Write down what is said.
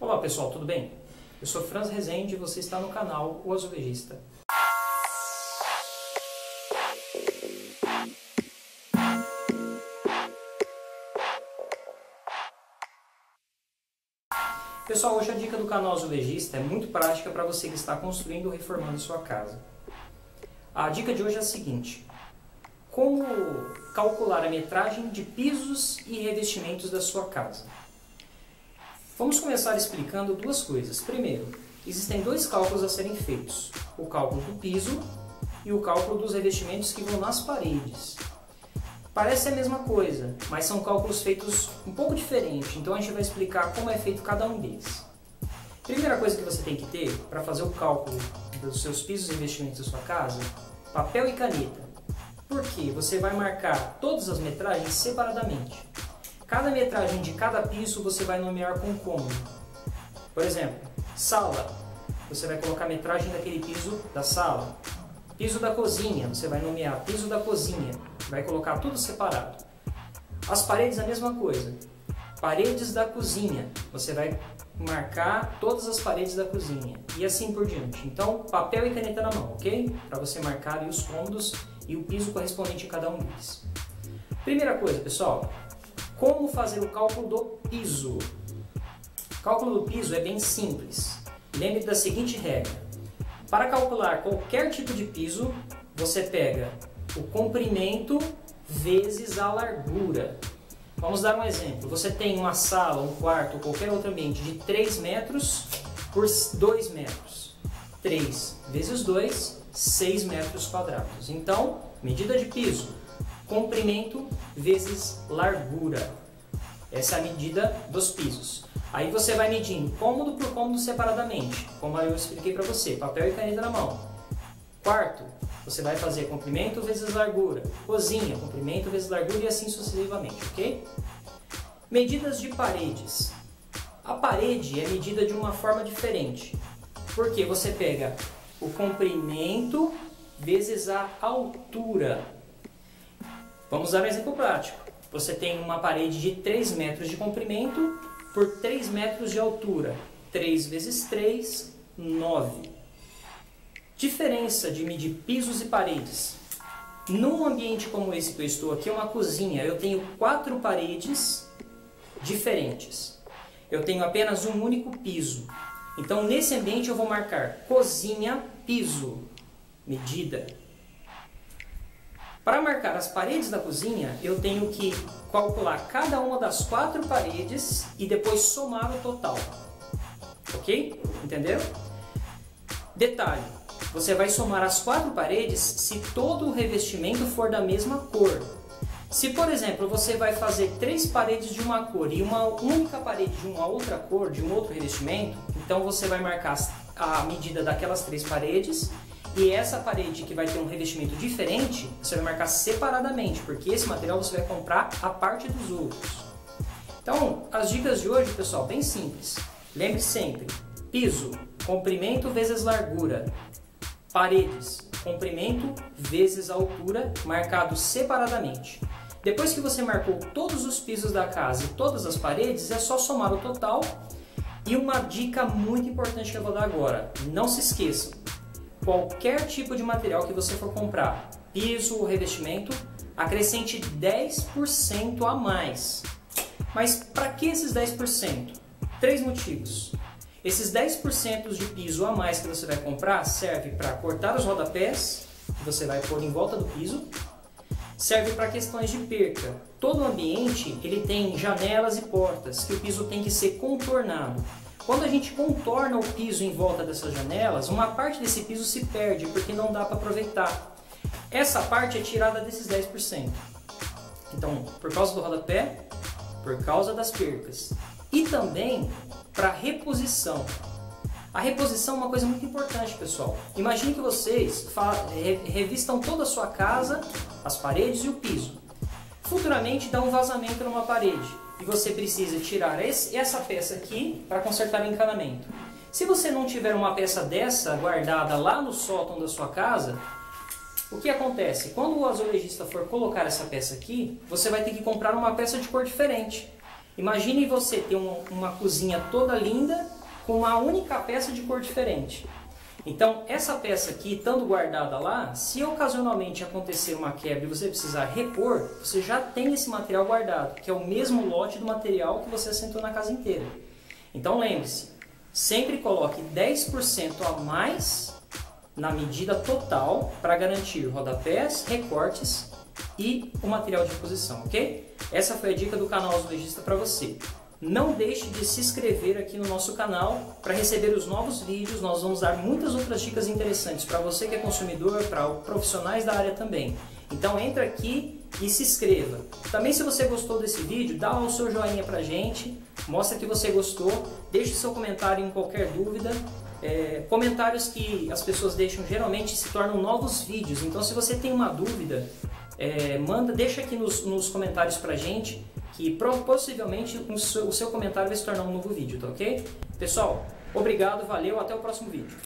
Olá pessoal, tudo bem? Eu sou Franz Rezende e você está no canal O Azulejista. Pessoal, hoje a dica do canal Azulejista é muito prática para você que está construindo ou reformando sua casa. A dica de hoje é a seguinte: como calcular a metragem de pisos e revestimentos da sua casa. Vamos começar explicando duas coisas. Primeiro, existem dois cálculos a serem feitos: o cálculo do piso e o cálculo dos revestimentos que vão nas paredes. Parece a mesma coisa, mas são cálculos feitos um pouco diferente, então a gente vai explicar como é feito cada um deles. Primeira coisa que você tem que ter para fazer o cálculo dos seus pisos e revestimentos da sua casa, papel e caneta. Porque você vai marcar todas as metragens separadamente. Cada metragem de cada piso você vai nomear com cômodo. Por exemplo, sala, você vai colocar a metragem daquele piso da sala. Piso da cozinha, você vai nomear piso da cozinha, vai colocar tudo separado. As paredes a mesma coisa. Paredes da cozinha, você vai marcar todas as paredes da cozinha e assim por diante. Então, papel e caneta na mão, ok? Para você marcar os cômodos e o piso correspondente a cada um deles. Primeira coisa, pessoal, como fazer o cálculo do piso? O cálculo do piso é bem simples. Lembre da seguinte regra: para calcular qualquer tipo de piso, você pega o comprimento vezes a largura. Vamos dar um exemplo. Você tem uma sala, um quarto qualquer outro ambiente de 3 metros por 2 metros. 3 vezes 2, 6 metros quadrados. Então, medida de piso, comprimento vezes largura. Essa é a medida dos pisos. Aí você vai medindo cômodo por cômodo separadamente, como eu expliquei para você, papel e caneta na mão. Quarto, você vai fazer comprimento vezes largura. Cozinha, comprimento vezes largura e assim sucessivamente, ok? Medidas de paredes. A parede é medida de uma forma diferente, porque você pega o comprimento vezes a altura. Vamos dar um exemplo prático. Você tem uma parede de 3 metros de comprimento por 3 metros de altura. 3 vezes 3, 9. Diferença de medir pisos e paredes. Num ambiente como esse que eu estou aqui, é uma cozinha, eu tenho quatro paredes diferentes. Eu tenho apenas um único piso. Então, nesse ambiente, eu vou marcar cozinha, piso, medida. Para marcar as paredes da cozinha, eu tenho que calcular cada uma das quatro paredes e depois somar o total. Ok? Entenderam? Detalhe: você vai somar as quatro paredes se todo o revestimento for da mesma cor. Se, por exemplo, você vai fazer três paredes de uma cor e uma única parede de uma outra cor, de um outro revestimento, então você vai marcar a medida daquelas três paredes e essa parede que vai ter um revestimento diferente, você vai marcar separadamente, porque esse material você vai comprar a parte dos outros. Então, as dicas de hoje, pessoal, bem simples. Lembre sempre, piso, comprimento vezes largura. Paredes, comprimento vezes altura, marcado separadamente. Depois que você marcou todos os pisos da casa e todas as paredes, é só somar o total. E uma dica muito importante que eu vou dar agora, não se esqueçam, qualquer tipo de material que você for comprar, piso ou revestimento, acrescente 10% a mais. Mas para que esses 10%? Três motivos. Esses 10% de piso a mais que você vai comprar serve para cortar os rodapés, que você vai pôr em volta do piso, serve para questões de perca. Todo ambiente ele tem janelas e portas que o piso tem que ser contornado. Quando a gente contorna o piso em volta dessas janelas, uma parte desse piso se perde porque não dá para aproveitar. Essa parte é tirada desses 10%. Então, por causa do rodapé, por causa das percas e também para reposição. A reposição é uma coisa muito importante, pessoal. Imagine que vocês revistam toda a sua casa, as paredes e o piso. Futuramente dá um vazamento numa parede e você precisa tirar esse, essa peça aqui para consertar o encanamento. Se você não tiver uma peça dessa guardada lá no sótão da sua casa, o que acontece? Quando o azulejista for colocar essa peça aqui, você vai ter que comprar uma peça de cor diferente. Imagine você ter uma, uma cozinha toda linda com uma única peça de cor diferente. Então, essa peça aqui, estando guardada lá, se ocasionalmente acontecer uma quebra e você precisar repor, você já tem esse material guardado, que é o mesmo lote do material que você assentou na casa inteira. Então, lembre-se, sempre coloque 10% a mais na medida total para garantir rodapés, recortes e o material de posição, ok? Essa foi a dica do canal Azulejista para você. Não deixe de se inscrever aqui no nosso canal para receber os novos vídeos. Nós vamos dar muitas outras dicas interessantes para você que é consumidor, para profissionais da área também. Então entra aqui e se inscreva. Também se você gostou desse vídeo, dá o seu joinha pra gente, mostra que você gostou, deixe seu comentário em qualquer dúvida. É, comentários que as pessoas deixam geralmente se tornam novos vídeos. Então se você tem uma dúvida, é, manda, deixa aqui nos, nos comentários pra gente que possivelmente o seu, comentário vai se tornar um novo vídeo, tá ok? Pessoal, obrigado, valeu, até o próximo vídeo.